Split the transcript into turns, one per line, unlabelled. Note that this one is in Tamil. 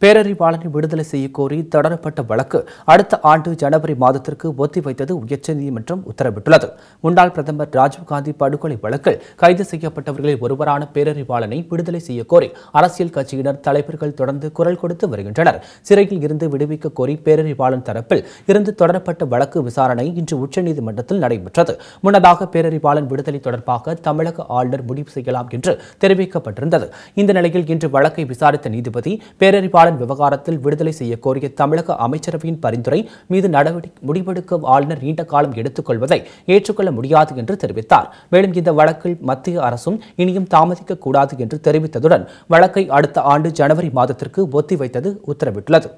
பேரறிவாளனை விடுதலை செய்யக் கோரி தொடரப்பட்ட வழக்கு அடுத்த ஆண்டு ஜனவரி மாதத்திற்கு ஒத்திவைத்தது உயர்நீதிமன்றம் உத்தரவிட்டுள்ளது. முன்னாள் பிரதமர் ராஜீவ்காந்தி படுகொலை வழக்கில் கைது செய்யப்பட்டவர்களில் ஒருவரான பேரறிவாளனை விடுதலை செய்ய கோரி அரசியல் கட்சியினர் தலைவர்கள் தொடர்ந்து குரல் கொடுத்து வருகின்றனர். சிறையில் இருந்து விடுவிக்க கோரி பேரறிவாளன் தரப்பில் இருந்து தொடரப்பட்ட வழக்கு விசாரணை இன்று உச்சநீதிமன்றத்தில் நடைபெற்றது. முன்னதாக பேரறிவாளன் விடுதலை தொடர்பாக தமிழக ஆளுநர் முடிவு செய்யலாம் என்று தெரிவிக்கப்பட்டிருந்தது. இந்த நிலையில் இன்று வழக்கை விசாரித்த நீதிபதி பேரறிவாளன் விவகாரத்தில் விடுதலை செய்ய கோரிய தமிழக அமைச்சரவையின் பரிந்துரை மீது நடவடிக்கை முடிவெடுக்க ஆளுநர் நீண்ட காலம் எடுத்துக்கொள்வதை ஏற்றுக்கொள்ள முடியாது என்று தெரிவித்தார். மேலும் இந்த வழக்கில் மத்திய அரசும் இனியும் தாமதிக்க கூடாது என்று தெரிவித்ததுடன் வழக்கை அடுத்த ஆண்டு ஜனவரி மாதத்திற்கு ஒத்திவைத்தது உத்தரவிட்டுள்ளது.